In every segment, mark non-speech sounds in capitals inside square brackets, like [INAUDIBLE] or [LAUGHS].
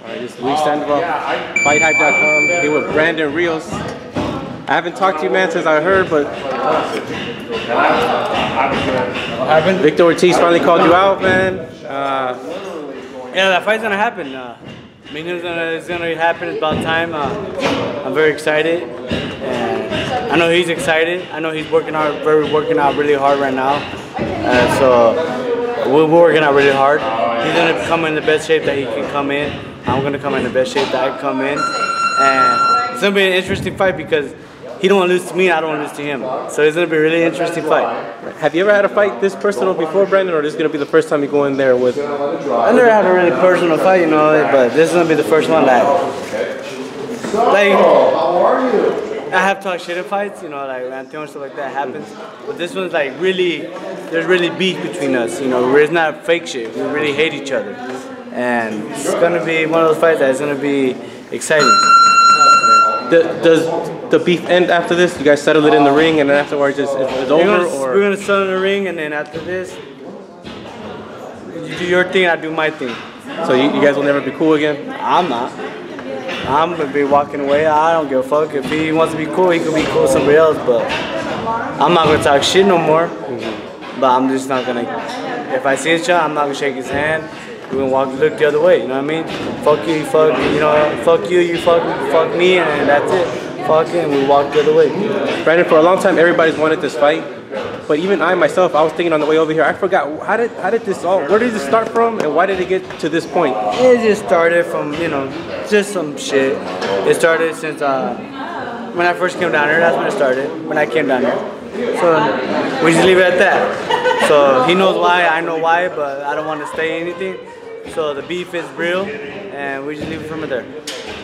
All right, this is Luis Sandoval, FightHype.com. Here with Brandon Rios. I haven't talked to you, man, since I heard, but? Victor Ortiz finally called you out, man. Uh, Yeah, that fight's gonna happen. Uh, I mean, it's gonna, it's gonna happen. It's about time. Uh, I'm very excited, and I know he's excited. I know he's working out, very working out really hard right now. Uh, so we're working out really hard. He's gonna come in the best shape that he can come in. I'm gonna come in the best shape that I can come in, and it's gonna be an interesting fight because he don't want to lose to me, I don't want to lose to him. So it's gonna be a really interesting fight. have you ever had a fight this personal before, Brandon, or this is gonna be the first time you go in there with? I never had a really personal fight, you know, but this is gonna be the first one that, like, I have talked shit in fights, you know, like Antio and stuff like that happens. But this one's like really, there's really beef between us, you know, it's not fake shit. We really hate each other, and it's gonna be one of those fights that's gonna be exciting. The, does the beef end after this? You guys settle it in the ring, and then afterwards it's, it's, over, gonna, or we're gonna settle in the ring, and then after this, you do your thing, I do my thing. so you, you guys will never be cool again? I'm not. I'm gonna be walking away. I don't give a fuck. If he wants to be cool, he can be cool with somebody else. But I'm not gonna talk shit no more. Mm-hmm. But I'm just not gonna. If I see a shot, I'm not gonna shake his hand. We're gonna walk, look the other way. You know what I mean? Fuck you, you fuck. You know, fuck you, you fuck, fuck me, and that's it. Fuck it, and we walk the other way. Brandon, for a long time, everybody's wanted this fight, but even I myself, I was thinking on the way over here, I forgot how did how did this all? Where did it start from, and why did it get to this point? It just started from, you know, just some shit. It started since uh, when I first came down here, that's when it started, when I came down here. So we just leave it at that. So he knows why, I know why, but I don't want to say anything. So the beef is real, and we just leave it from there.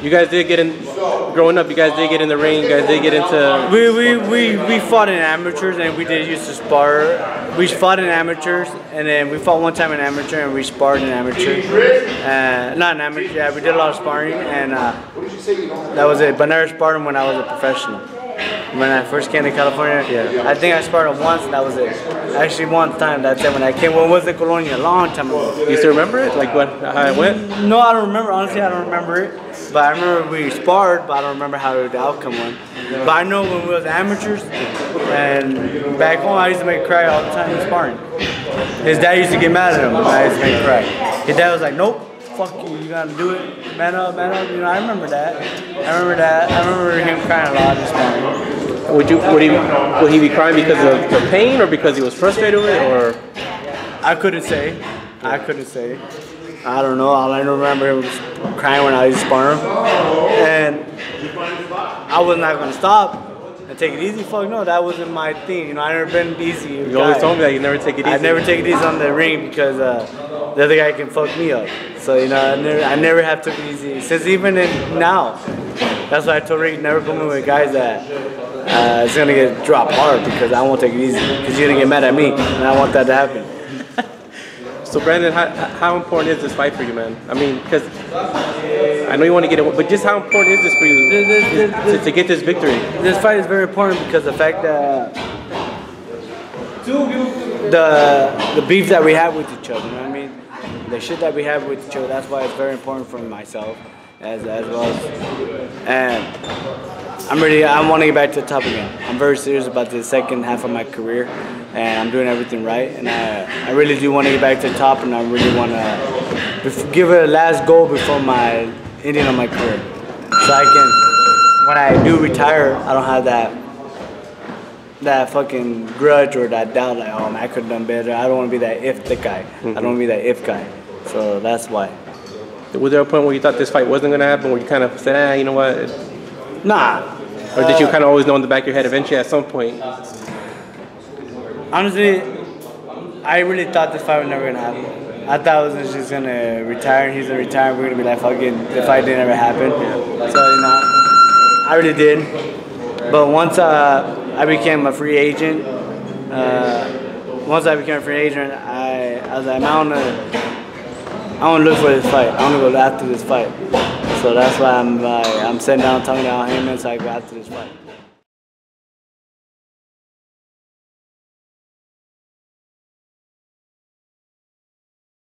You guys did get in, growing up, you guys did get in the ring, you guys did get into. We, we, we, we fought in amateurs and we did used to spar. We fought in amateurs and then we fought one time in amateur and we sparred in amateur. Uh, not in amateur, yeah, we did a lot of sparring and uh, that was it. But never sparred when I was a professional. When I first came to California, Yeah. I think I sparred once and that was it. Actually, one time, that's it. When I came, when was the Colonia? A long time ago. You still remember it, like what how it went? No, I don't remember. Honestly, I don't remember it. But I remember we sparred, but I don't remember how the outcome went. But I know when we was amateurs and back home, I used to make cry all the time in sparring. His dad used to get mad at him, I used to make cry. His dad was like, "Nope, fuck you, you gotta do it, man up, man up." You know, I remember that. I remember that. I remember him crying a lot in sparring. Would you would he would he be crying because of the pain or because he was frustrated with it or? I couldn't say. I couldn't say. I don't know. All I remember him was crying when I was sparring him. And I was not going to stop and take it easy. Fuck no, that wasn't my thing. You know, I never been easy. You always told me that you never take it easy. I never take it easy on the ring because uh, the other guy can fuck me up. So, you know, I never, I never have took it easy. Since even in now. That's why I told Rick, never put me with guys that uh, it's going to get dropped hard because I won't take it easy. Because you're going to get mad at me. And I want that to happen. [LAUGHS] So Brandon, how, how important is this fight for you, man? I mean, because I know you want to get it, but just how important is this for you This- this- this- to, to get this victory? This fight is very important because the fact that the the beef that we have with each other, you know what I mean? The shit that we have with each other, that's why it's very important for myself as as well as and I'm ready I want to get back to the top again. I'm very serious about the second half of my career and I'm doing everything right and I, I really do want to get back to the top and I really want to give it a last goal before my ending of my career. So I can when I do retire, I don't have that that fucking grudge or that doubt like, oh man, I could have done better. I don't want to be that if the guy. I don't want to be that if guy. So that's why. Was there a point where you thought this fight wasn't going to happen, where you kind of said, ah, you know what? Nah. Or did you kind of always know in the back of your head eventually at some point? Honestly, I really thought this fight was never gonna happen. I thought I was just gonna retire. He's gonna retire. We're gonna be like, fucking, the fight didn't ever happen. So you know, I really did. But once uh, I became a free agent, uh, once I became a free agent, I, I was like, I want to, I want to look for this fight. I want to go after this fight. So that's why I'm, like, I'm sitting down talking to Al Haymon so I go after this fight.